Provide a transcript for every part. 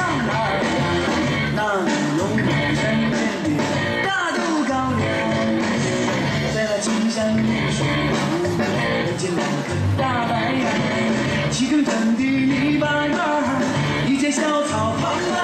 上海那里有满山遍大豆高粱在那青山绿水旁两大白的篱笆院一间小草房啊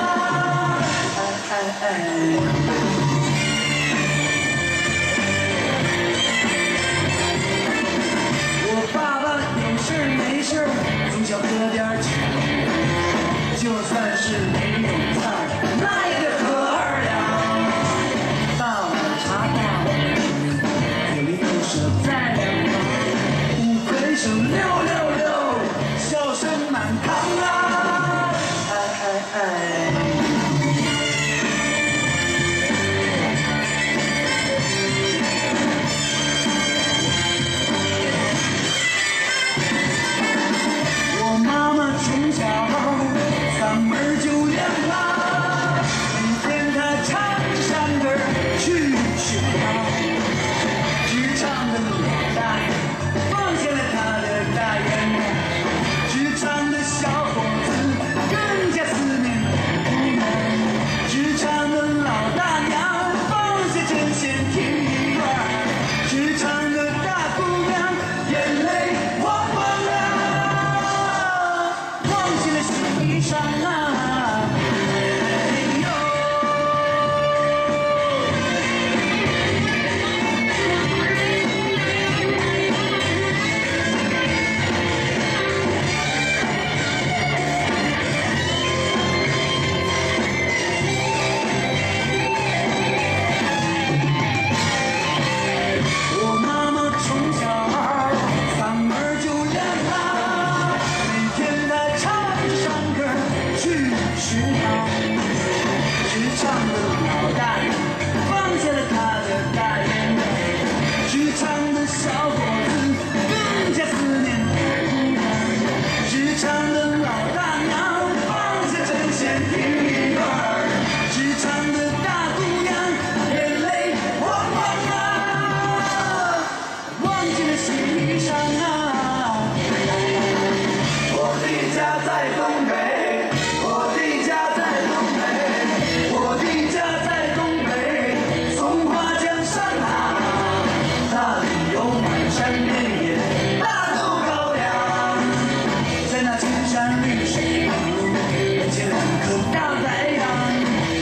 大太阳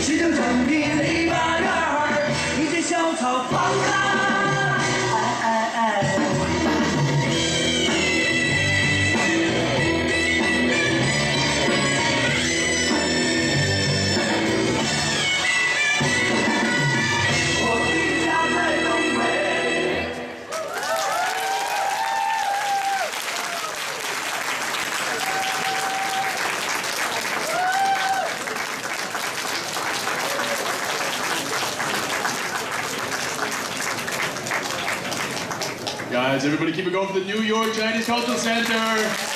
齐整整的篱笆院一间小草房 guys. Everybody keep it going for the New York Chinese Cultural Center.